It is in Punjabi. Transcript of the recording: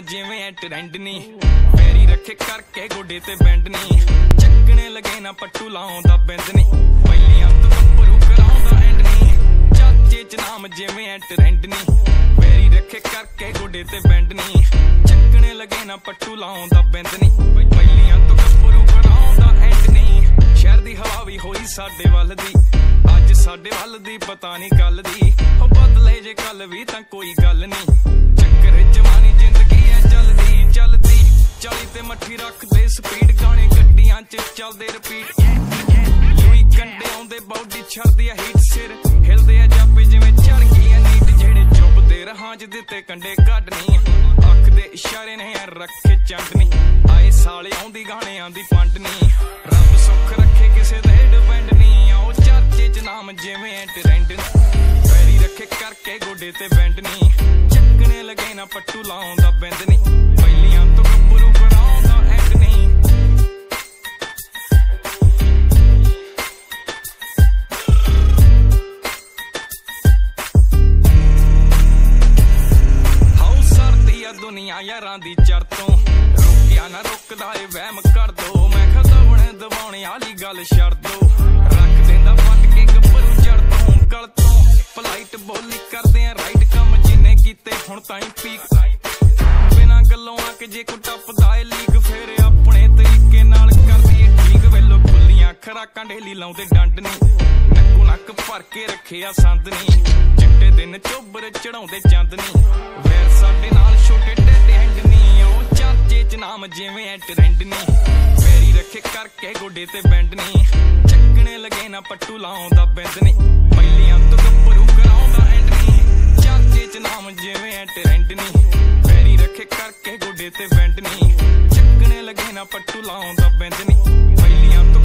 ਨਾਮ ਜਿਵੇਂ ਐ ਟ੍ਰੈਂਡ ਨਹੀਂ ਪੈਰੀ ਰੱਖੇ ਕਰਕੇ ਗੋਡੇ ਤੇ ਬੈਂਡ ਨਹੀਂ ਚੱਕਣੇ ਲਗੇ ਨਾ ਪੱਟੂ ਲਾਉਂਦਾ ਬਿੰਦ ਨਹੀਂ ਪਹਿਲੀਆਂ ਤੋਂ ਗੱਭਰੂ ਕਰਾਉਂਦਾ ਐਂਡ ਨਹੀਂ ਚਾਚੇ ਚ ਨਾਮ ਜਿਵੇਂ ਐ ਟ੍ਰੈਂਡ ਨਹੀਂ ਫੇਰੀ ਰੱਖੇ ਕਰਕੇ ਗੋਡੇ ਤੇ ਬੈਂਡ ਨਹੀਂ ਚੱਕਣੇ ਲਗੇ ਨਾ ਪੱਟੂ ਲਾਉਂਦਾ ਬਿੰਦ ਨਹੀਂ ਪਹਿਲੀਆਂ ਤੋਂ ਗੱਭਰੂ ਕਰਾਉਂਦਾ ਐਂਡ ਨਹੀਂ ਸ਼ਹਿਰ ਦੀ ਹਵਾ ਵੀ ਹੋਈ ਸਾਡੇ ਵੱਲ ਦੀ। ਅੱਜ ਸਾਡੇ ਵੱਲ ਦੀ ਪਤਾ ਨਹੀਂ ਗੱਲ ਦੀ। ਉਹ ਬਦਲੇ ਜੇ ਕੱਲ ਵੀ ਤਾਂ ਕੋਈ ਗੱਲ ਨਹੀਂ ਚੱਕਰ ਜਵਾਨੀ ਜ਼ਿੰਦਗੀ 40 ਤੇ ਮੱਠੀ ਰੱਖਦੇ ਸਪੀਡ ਗਾਣੇ ਗੱਡੀਆਂ 'ਚ ਚੱਲਦੇ ਰਿਪੀਟ ਕੋਈ ਕੰਡੇ ਆਉਂਦੇ, ਬਾਡੀ ਛੱਡਦੀ ਆ ਹੀਟ ਸਿਰ। ਹਿਲਦੇ ਆ ਜਾਪੇ ਜਿਵੇਂ ਚੜ ਗਈ ਨੀਟ ਜਿਹੜੇ ਚੁੱਪਦੇ ਰਹਾਂ ਜਿਹਦੇ ਤੇ ਕੰਡੇ ਕੱਢਨੀ ਅੱਖ ਦੇ ਇਸ਼ਾਰੇ ਨੇ ਰੱਖੇ ਚੰਡਨੀ ਆਏ ਸਾਲੇ ਆਉਂਦੀ, ਗਾਣੇ ਆਂਦੀ ਪੰਡਨੀ ਰੱਬ ਸੁੱਖ ਰੱਖੇ, ਕਿਸੇ ਤੇ ਡਿਪੈਂਡ ਨਹੀਂ ਆਉ ਚਰਚੇ 'ਚ ਨਾਮ ਜਿਵੇਂ ਟ੍ਰੈਂਡ ਪੈਰੀ ਰੱਖੇ ਕਰਕੇ ਗੋਡੇ ਤੇ ਬੈਂਡ ਨਹੀਂ। ਚੱਕਣੇ ਲਗੇ ਨਾ, ਪੱਟੂ ਲਾਉਂਦਾ ਬੈਂਡ ਨਹੀਂ। ਦੁਨੀਆ ਯਾਰਾਂ ਦੀ ਚੜ ਤੋਂ ਰੁਕਿਆ ਨਾ ਰੁਕਦਾ ਏ, ਵਹਿਮ ਕਰ ਦੋ। ਮੈਂ ਖਦਵਣ ਦਵਾਉਣੇ ਵਾਲੀ ਗੱਲ ਛੱਡ ਦੋ। ਰੱਖ ਦਿੰਦਾ ਫੱਟ ਕੇ ਗੱਭਰੂ ਚੜ ਤੋਂ ਗਲ ਤੋਂ ਫਲਾਈਟ ਬੋਲੀ ਕਰਦੇ ਆ ਰਾਈਟ ਕੰਮ ਜਿਨੇ ਕੀਤੇ ਹੁਣ ਤਾਈਂ ਪੀਕ। ਬਿਨਾਂ ਗੱਲੋਂ ਆ ਕੇ ਜੇ ਕੋ ਟੱਪਦਾ ਏ ਲੀਗ ਫੇਰ ਆਪਣੇ ਤਰੀਕੇ ਨਾਲ ਕਰਦੀ ਏ ਠੀਕ। ਵੇਲੋ ਖੁੱਲੀਆਂ ਖਰਾਕਾਂ ਢੇਲੀ ਲਾਉਂਦੇ ਡੰਡ ਨਹੀਂ ਨੱਕੋ ਨੱਕ ਭਰ ਕੇ ਰੱਖਿਆ ਸੰਦ ਨਹੀਂ ਚਿੱਟੇ ਦਿਨ ਚੋਬਰ ਚੜਾਉਂਦੇ ਚੰਦ ਨਹੀਂ ਵੈਰ ਸਾਡੇ ਨਾਲ ਜਿਵੇਂ ਐ ਟ੍ਰੈਂਡ ਨਹੀਂ ਫੇਰੀ ਰੱਖੇ ਕਰਕੇ ਗੋਡੇ ਤੇ ਬੈਂਡ ਨਹੀਂ ਚੱਕਣੇ ਲਗੇ ਨਾ ਪੱਟੂ ਲਾਉਂਦਾ ਬਿੰਦ ਨਹੀਂ ਪਹਿਲੀਆਂ ਤੋਂ ਗੱਭਰੂ ਕਰਾਉਂਦਾ ਐਂਡ ਨਹੀਂ ਚਾਚੇ ਚ ਨਾਮ ਜਿਵੇਂ ਐ ਟ੍ਰੈਂਡ ਨਹੀਂ ਫੇਰੀ ਰੱਖੇ ਕਰਕੇ ਗੋਡੇ ਤੇ ਬੈਂਡ ਨਹੀਂ ਚੱਕਣੇ ਲਗੇ ਨਾ ਪੱਟੂ ਲਾਉਂਦਾ ਬਿੰਦ ਨਹੀਂ ਪਹਿਲੀਆਂ ਤੋਂ